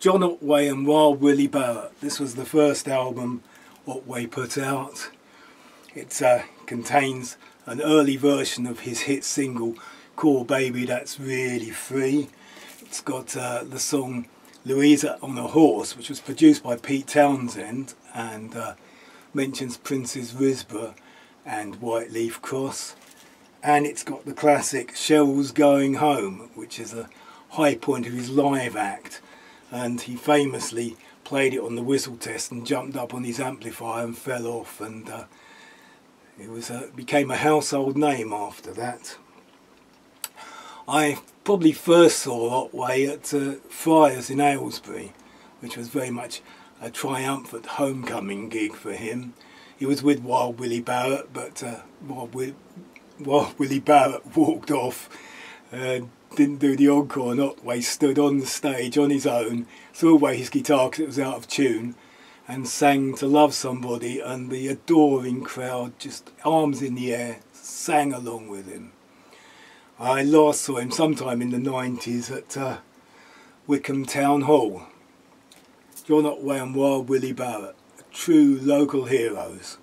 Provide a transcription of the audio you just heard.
John Otway and Wild Willy Barrett. This was the first album Otway put out. It uh, contains an early version of his hit single Cor Baby That's Really Free. It's got uh, the song Louisa on a Horse, which was produced by Pete Townshend and uh, mentions Princes Risborough and Whiteleaf Cross. And it's got the classic Cheryl's Going Home, which is a high point of his live act and he famously played it on the whistle test and jumped up on his amplifier and fell off and uh, it was a, became a household name after that. I probably first saw Otway at uh, Friars in Aylesbury, which was very much a triumphant homecoming gig for him. He was with Wild Willy Barrett, but uh, Wild, Will Wild Willy Barrett walked off uh, didn't do the encore, not Otway stood on the stage on his own, threw away his guitar because it was out of tune, and sang to love somebody, and the adoring crowd, just arms in the air, sang along with him. I last saw him sometime in the 90s at uh, Wycombe Town Hall. John Otway and Wild Willy Barrett, true local heroes.